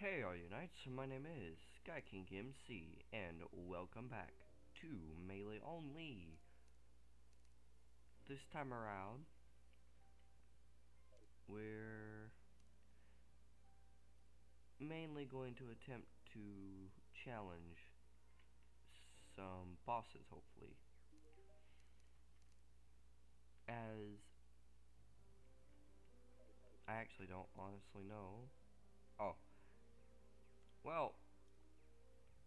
Hey all you knights, my name is Sky King MC, and welcome back to Melee Only. This time around, we're mainly going to attempt to challenge some bosses, hopefully. As I actually don't honestly know. Oh. Well,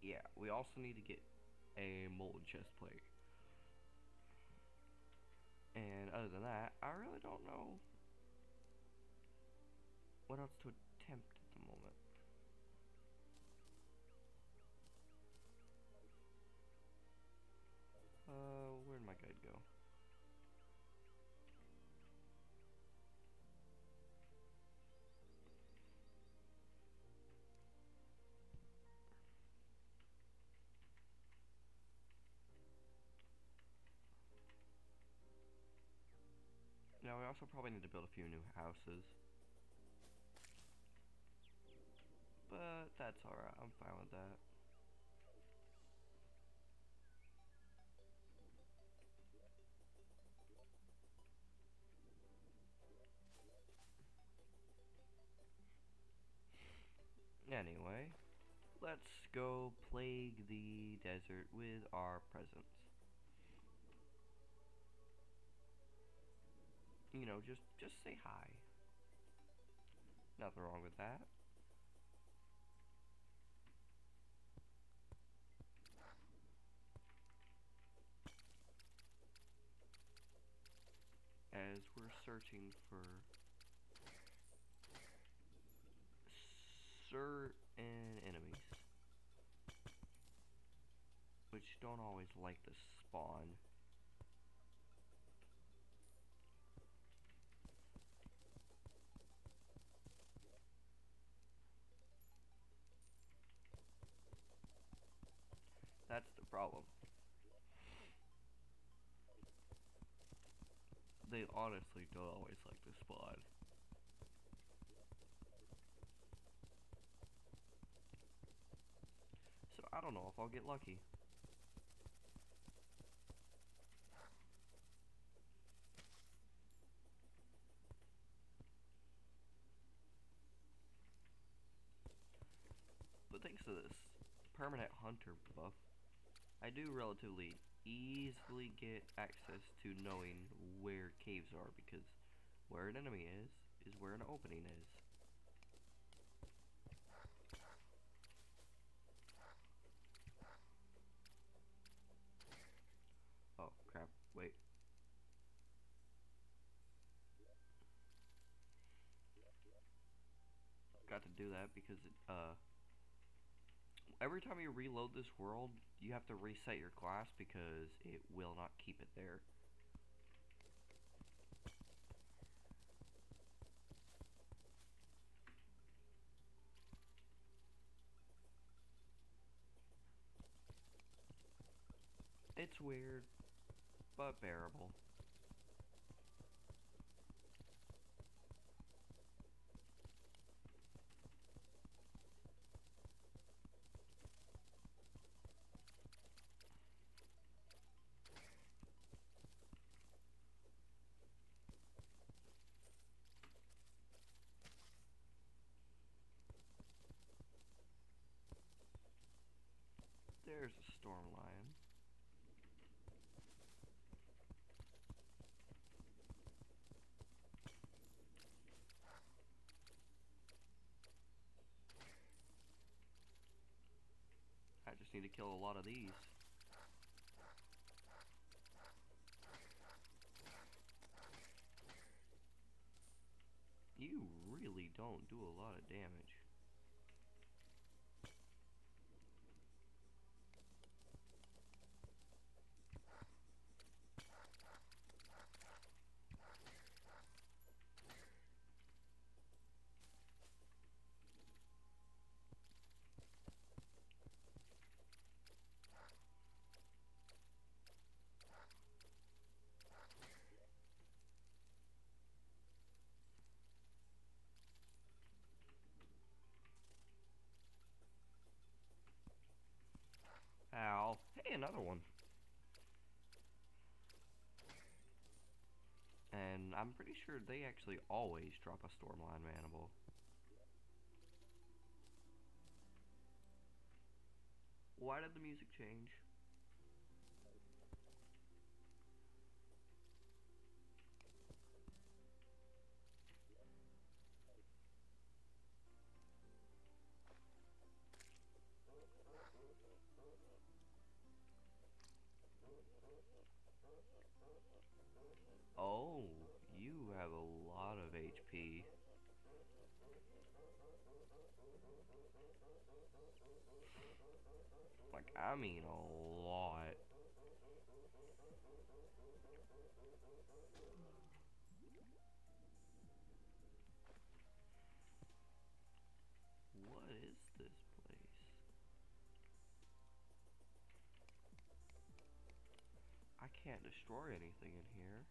yeah, we also need to get a molten chest plate. And other than that, I really don't know what else to attempt at the moment. Uh, where'd my guide go? Also probably need to build a few new houses. But that's alright, I'm fine with that. Anyway, let's go plague the desert with our presence. You know, just just say hi. Nothing wrong with that. As we're searching for certain enemies which don't always like to spawn That's the problem. They honestly don't always like to spawn. So I don't know if I'll get lucky. But thanks to this permanent hunter buff, I do relatively easily get access to knowing where caves are because where an enemy is, is where an opening is. Oh crap, wait. Got to do that because it, uh, every time you reload this world, you have to reset your class because it will not keep it there. It's weird, but bearable. There's a storm lion. I just need to kill a lot of these. You really don't do a lot of damage. Ow. Hey, another one. And I'm pretty sure they actually always drop a Stormlion Mandible. Why did the music change? I mean a lot. What is this place? I can't destroy anything in here.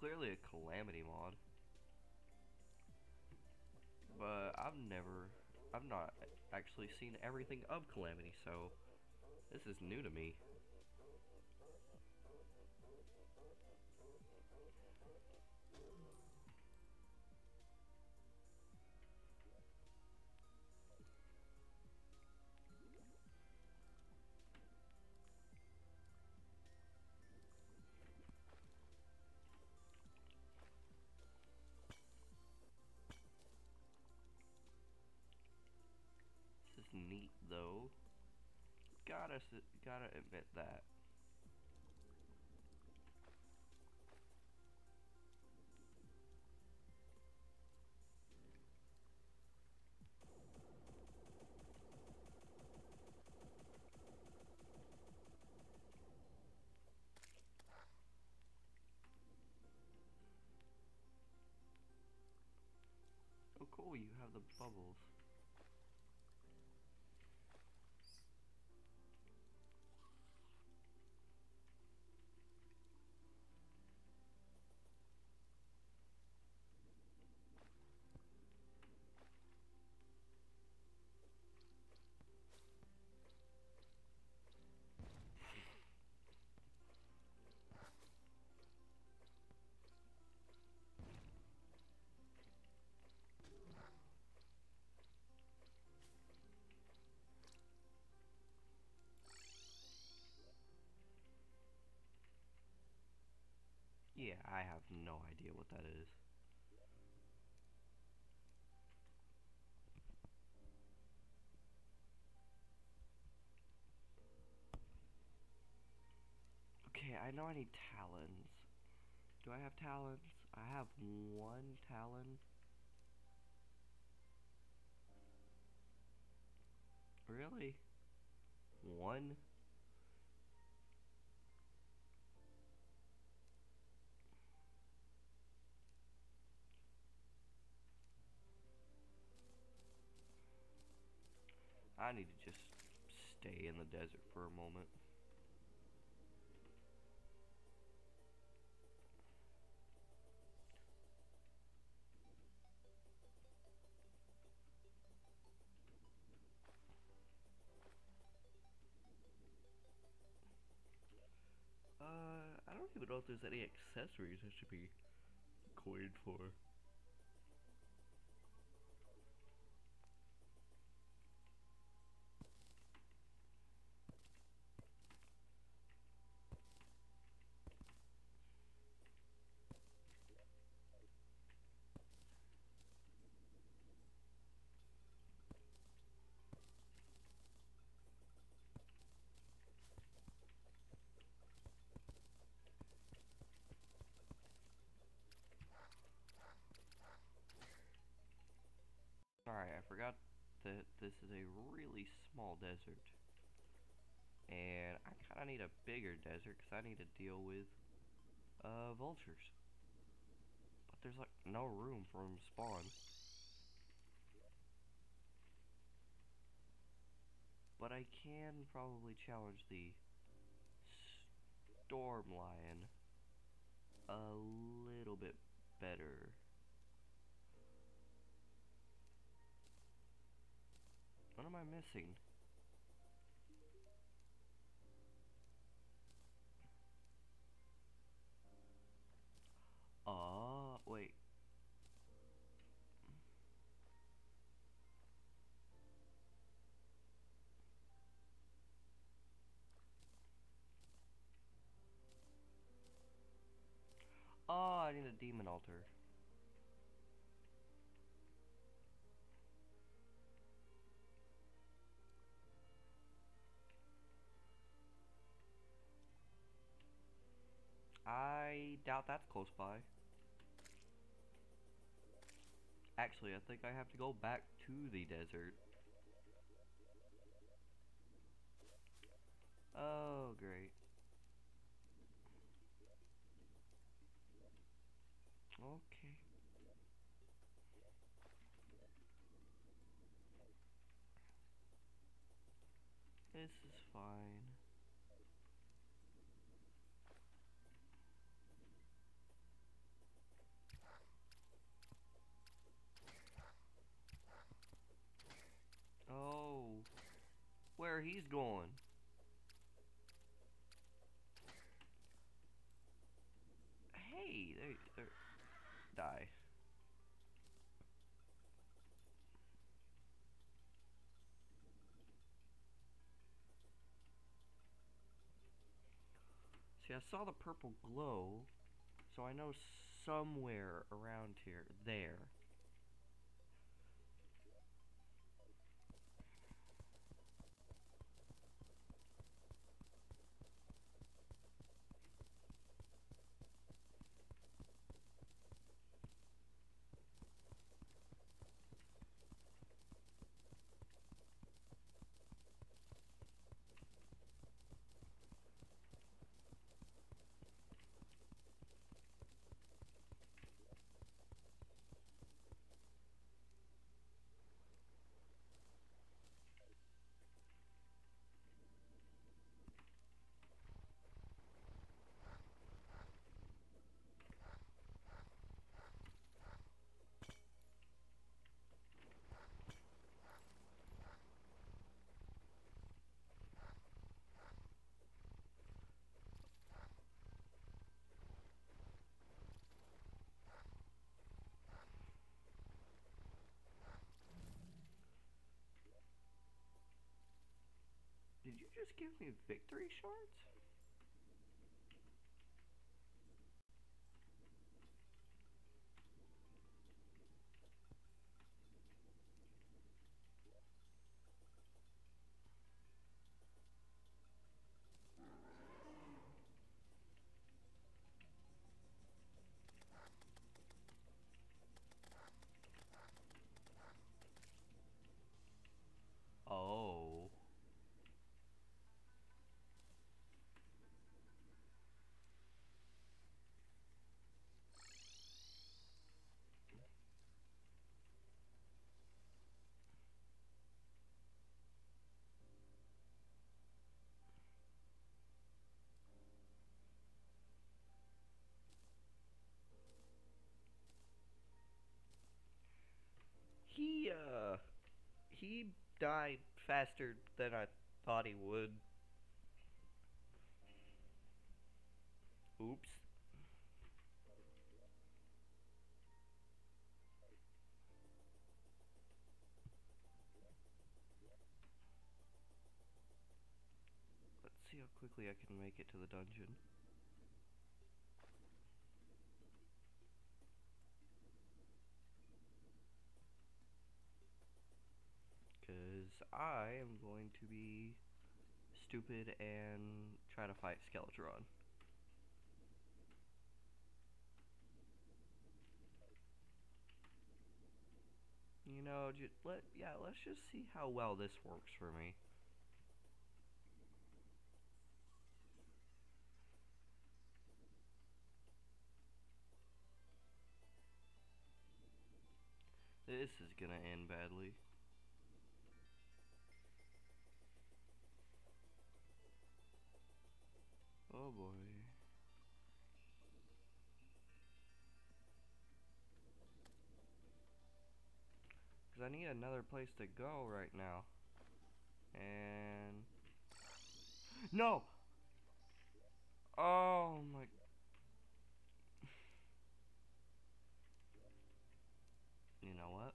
Clearly a calamity mod. But I've never, I've not actually seen everything of Calamity, so this is new to me. Gotta gotta admit that. Oh cool, you have the bubbles. I have no idea what that is. Okay, I know I need talons. Do I have talons? I have one talon. Really? One? I need to just stay in the desert for a moment. Uh, I don't even know if there's any accessories I should be coined for. That this is a really small desert. And I kind of need a bigger desert because I need to deal with uh, vultures. But there's like no room for them to spawn. But I can probably challenge the Storm Lion a little bit better. What am I missing? Ah, wait. Oh, I need a demon altar. I doubt that's close by. Actually, I think I have to go back to the desert. Oh, great. Okay. This is fine. Oh, where he's going? Hey, there, there, die. See, I saw the purple glow, so I know somewhere around here, there. Did you just give me victory shards? Oh. He, uh, he died faster than I thought he would. Oops. Let's see how quickly I can make it to the dungeon. Because I am going to be stupid and try to fight Skeletron. You know, ju- let yeah, let's just see how well this works for me. This is gonna end badly. Boy. Because I need another place to go right now. And... No! Oh my... You know what?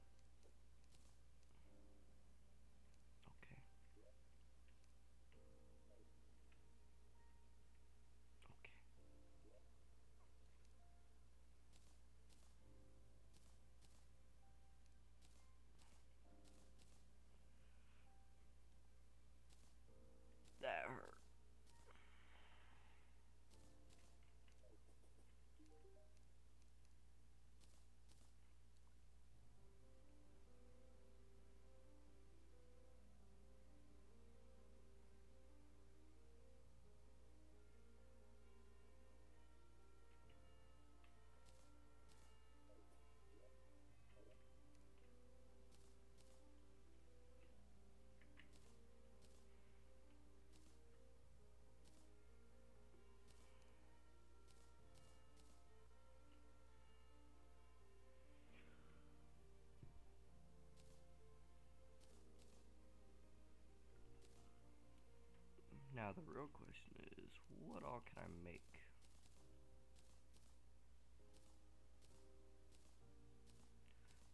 Now the real question is, what all can I make?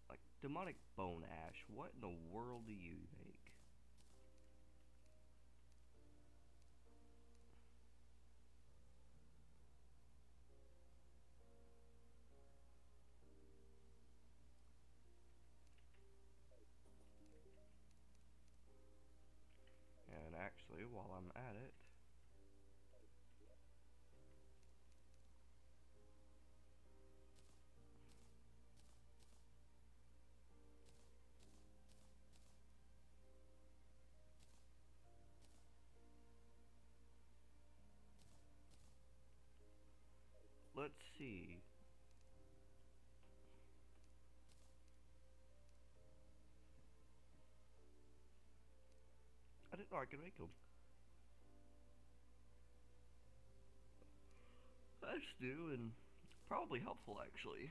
Like, demonic bone ash, what in the world do you make? While I'm at it, let's see. I didn't know I could make them. That's new and probably helpful actually.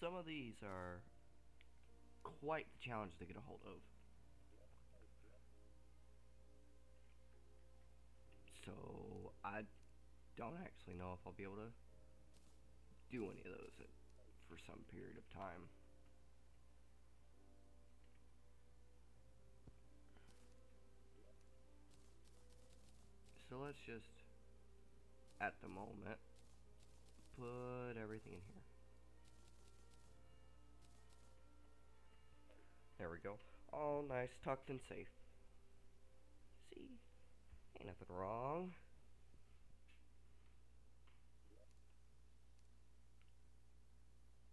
Some of these are quite the challenge to get a hold of. So I don't actually know if I'll be able to do any of those for some period of time. So let's just, at the moment, put everything in here. There we go. All nice, tucked and safe. See? Ain't nothing wrong.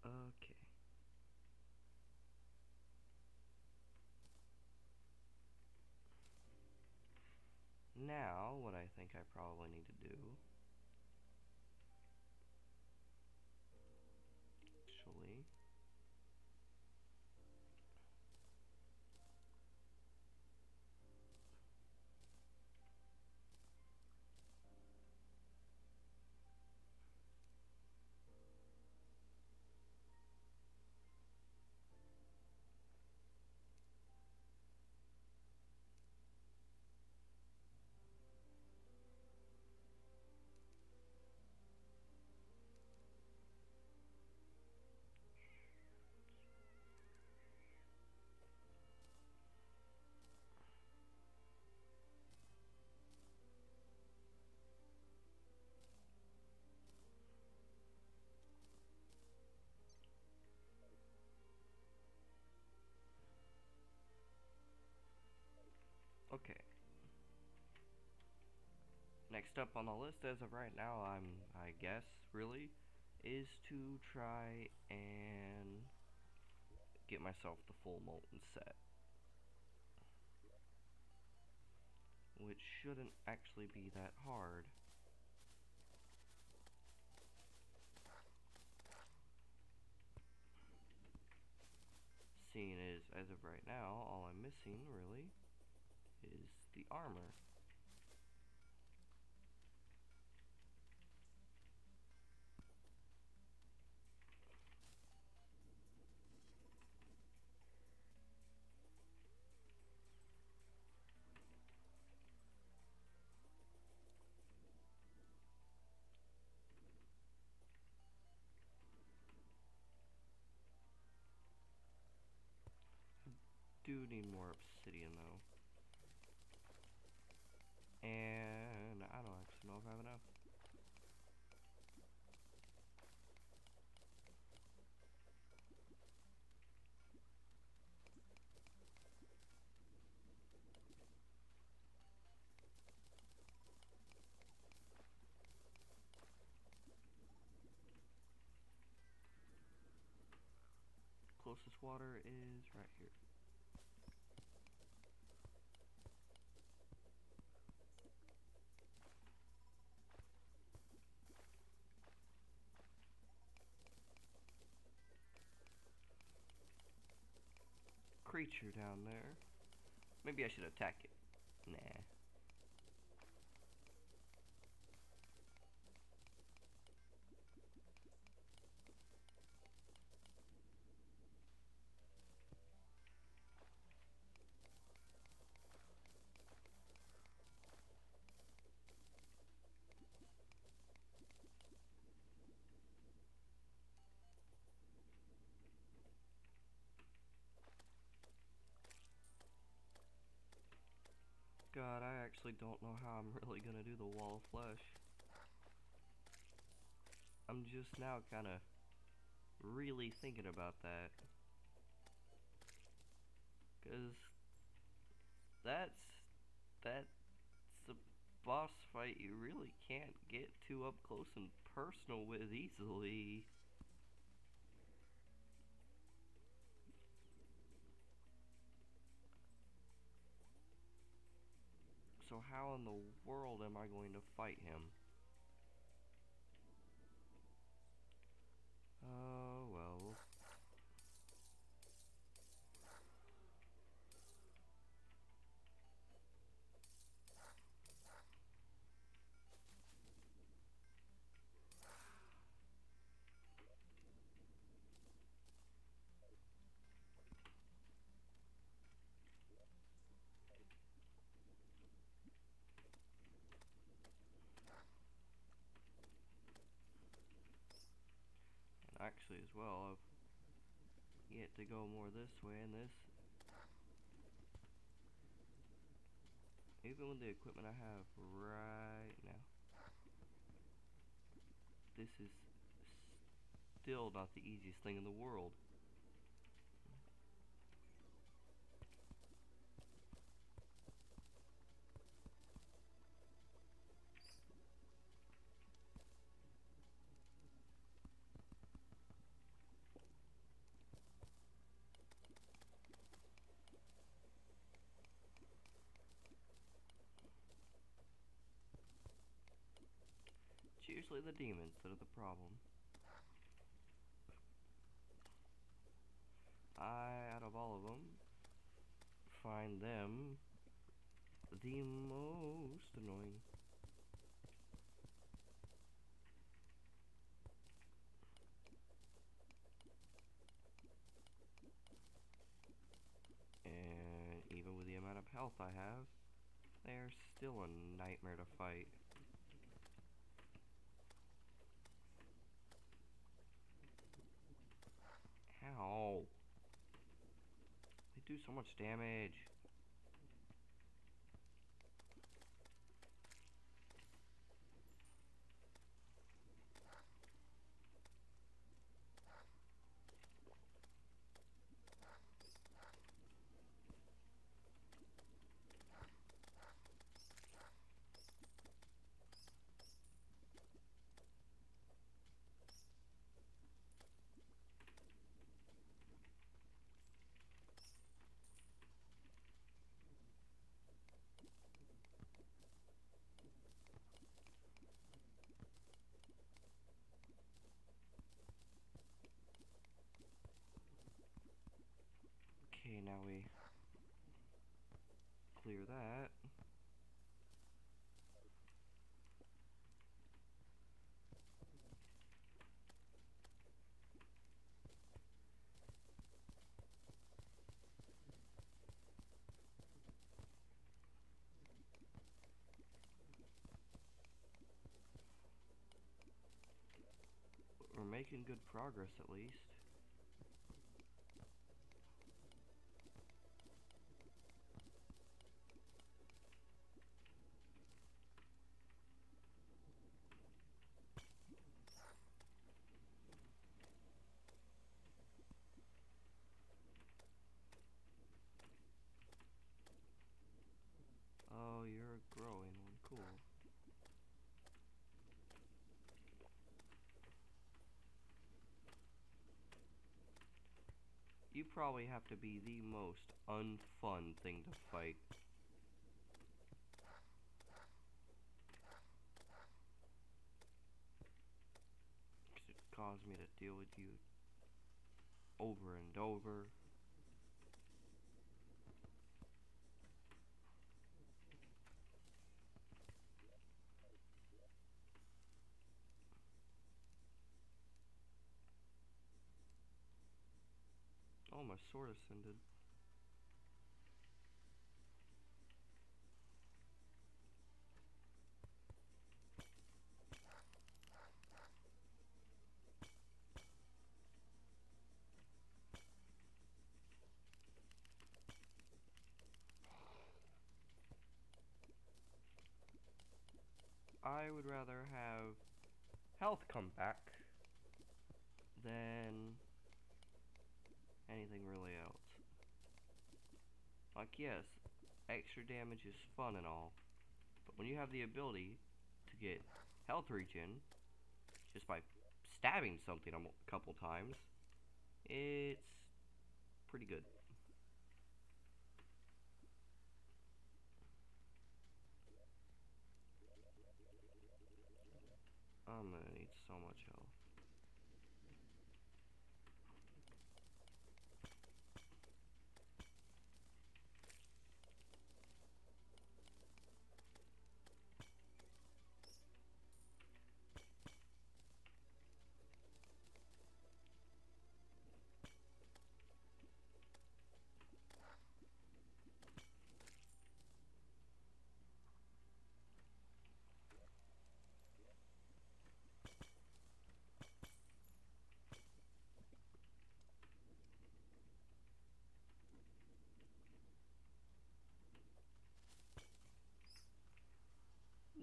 Okay. Now, what I think I probably need to do Up on the list as of right now, I'm, I guess, really, is to try and get myself the full molten set. Which shouldn't actually be that hard. Seeing is, as of right now, all I'm missing, really, is the armor. do need more obsidian though. And I don't actually know if I have enough. Water is right here. creature down there. Maybe I should attack it. Nah. God, I actually don't know how I'm really gonna do the wall of flesh. I'm just now kind of really thinking about that. Because that's, that's a boss fight you really can't get too up close and personal with easily. So how in the world am I going to fight him? Oh, well. Actually as well. I've yet to go more this way and this. Even with the equipment I have right now. This is still not the easiest thing in the world. Usually the demons that are the problem. I, out of all of them, find them the most annoying. And even with the amount of health I have, they're still a nightmare to fight. Ow. They do so much damage. Now we clear that. We're making good progress at least. Oh, you're a growing one. Cool. You probably have to be the most unfun thing to fight. 'Cause it caused me to deal with you over and over. My sword ascended. I would rather have health come back than anything really else. Like, yes, extra damage is fun and all, but when you have the ability to get health regen just by stabbing something a couple times, it's pretty good. I'm gonna need so much health.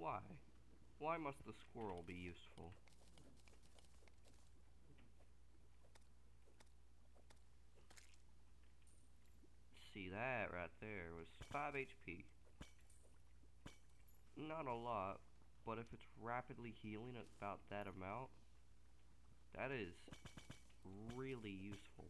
Why? Why must the squirrel be useful? See that right there was 5 HP. Not a lot, but if it's rapidly healing at about that amount, that is really useful.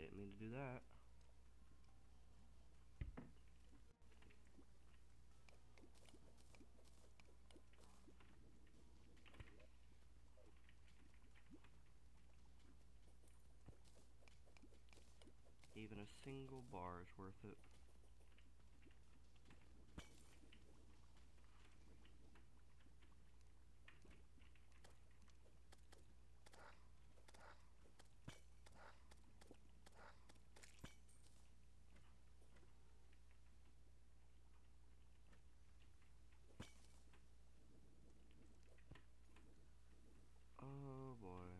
Didn't mean to do that. Even a single bar is worth it. Oh boy.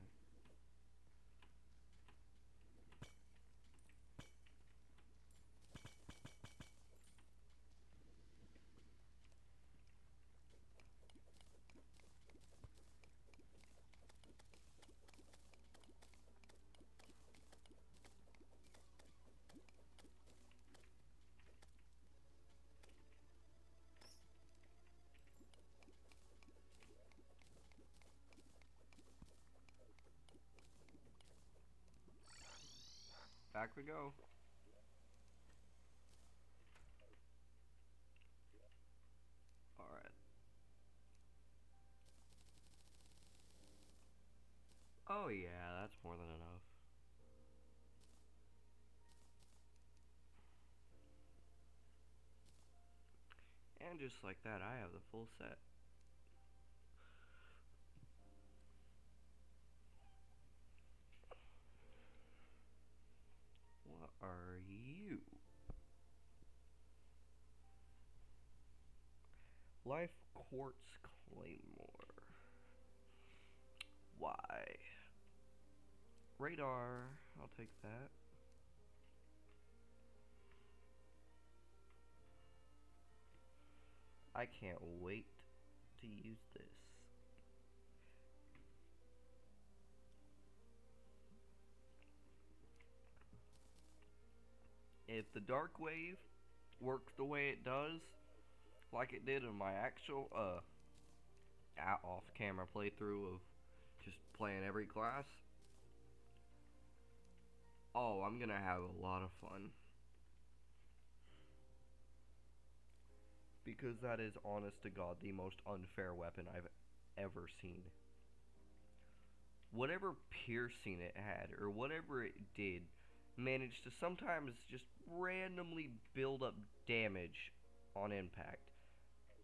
Back we go. Alright. Oh yeah, that's more than enough. And just like that, I have the full set. Are you? Life Quartz Claymore. Why? Radar, I'll take that. I can't wait to use this. If the dark wave works the way it does, like it did in my actual uh off camera playthrough of just playing every class, oh, I'm gonna have a lot of fun. Because that is, honest to God, the most unfair weapon I've ever seen. Whatever piercing it had, or whatever it did, managed to sometimes just randomly build up damage on impact.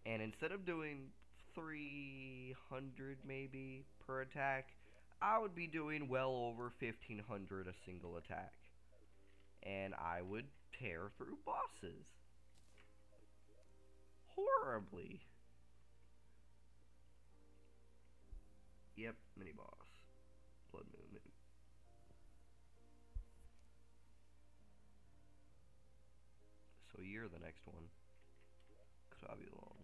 And instead of doing 300 maybe per attack, I would be doing well over 1500 a single attack. And I would tear through bosses. Horribly. Yep, mini boss. You're the next one. Crabulon.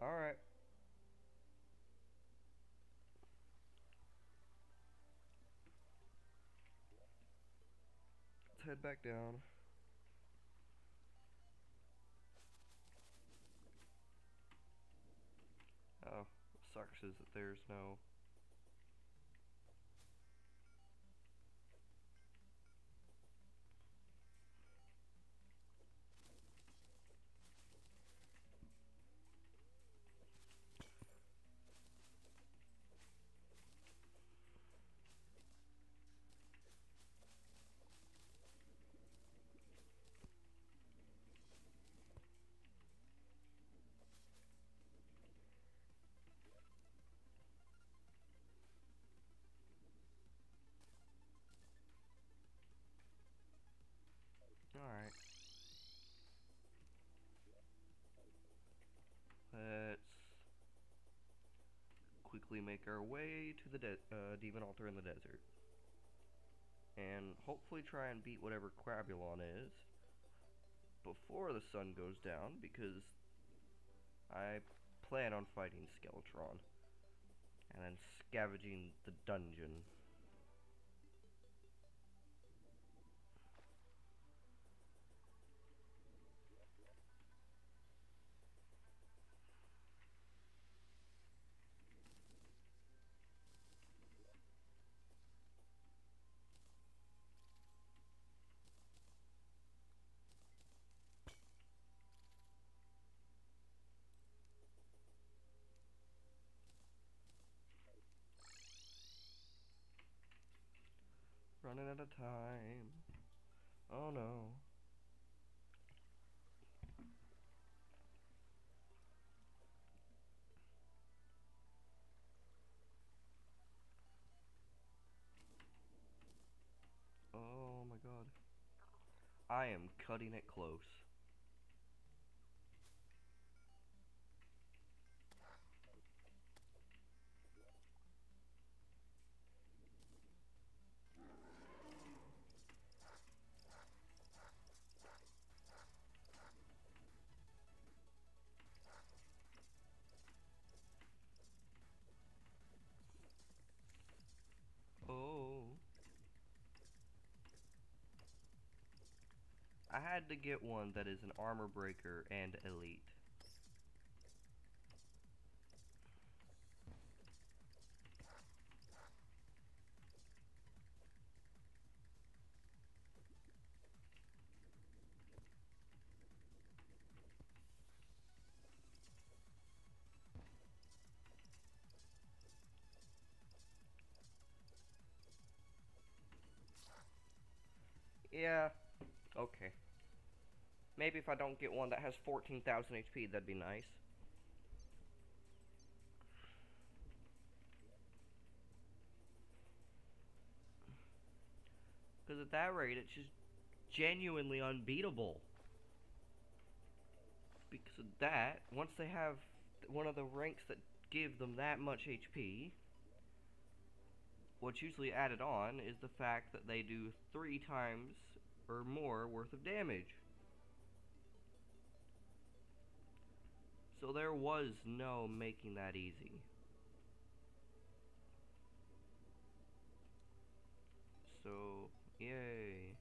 Alright. Let's head back down. Oh, sucks is that there's no Alright. Let's quickly make our way to the uh, Demon Altar in the desert. And hopefully try and beat whatever Crabulon is before the sun goes down because I plan on fighting Skeletron and then scavenging the dungeon. Out of time. Oh no. Oh my god. I am cutting it close. Oh. I had to get one that is an armor breaker and elite. Yeah. Maybe if I don't get one that has 14,000 HP, that'd be nice. Because at that rate, it's just genuinely unbeatable. Because of that, once they have one of the ranks that give them that much HP, what's usually added on is the fact that they do three times or more worth of damage. So there was no making that easy. So, yay.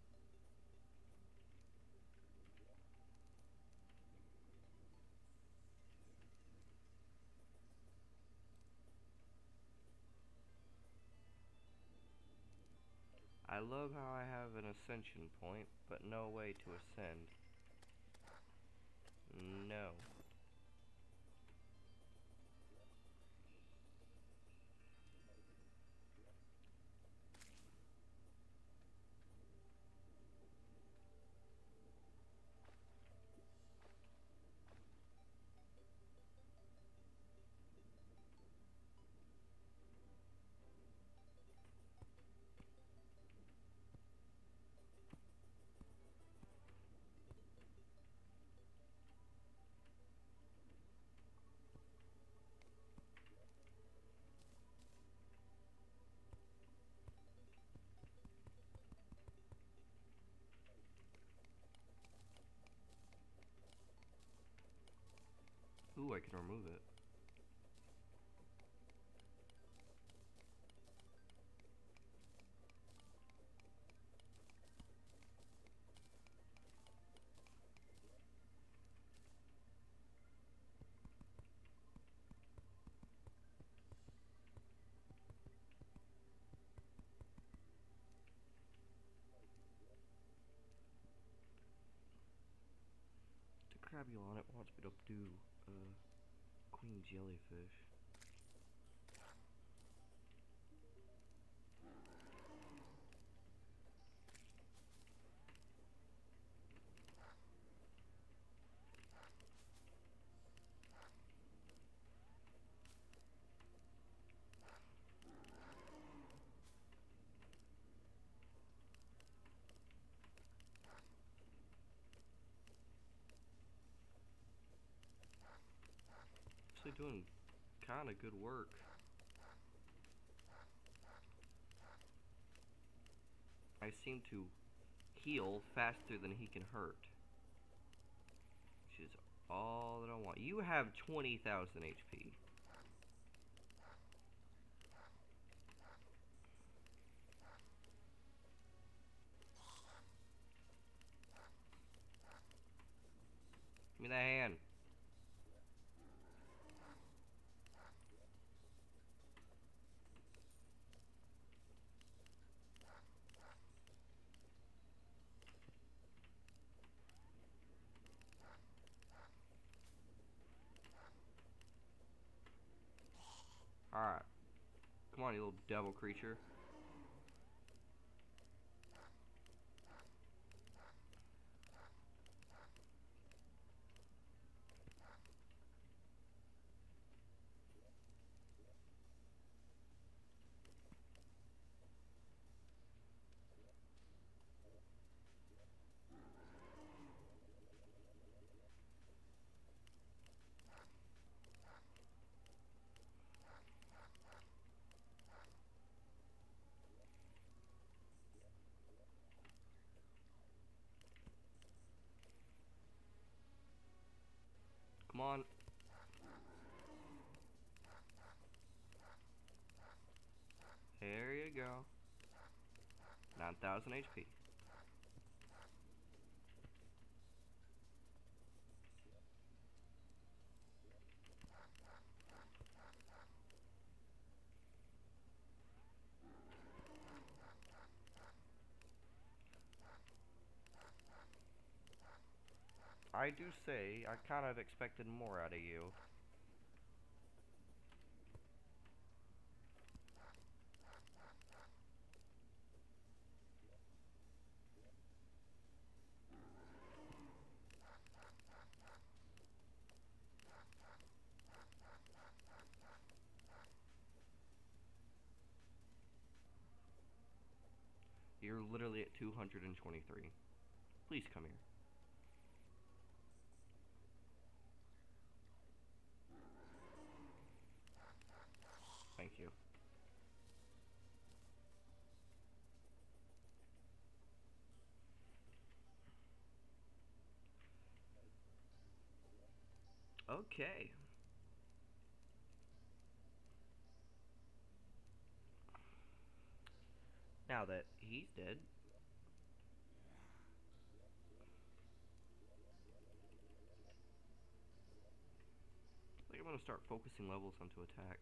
I love how I have an ascension point, but no way to ascend. No. Remove it. The Crabulon it wants me to do uh, queen jellyfish. Doing kind of good work. I seem to heal faster than he can hurt. Which is all that I want. You have 20,000 HP. Give me that hand. Alright. You little devil creature. HP. I do say, I kind of expected more out of you. 223. Please come here. Thank you. Okay. Now that he's dead. Think gonna start focusing levels onto attack.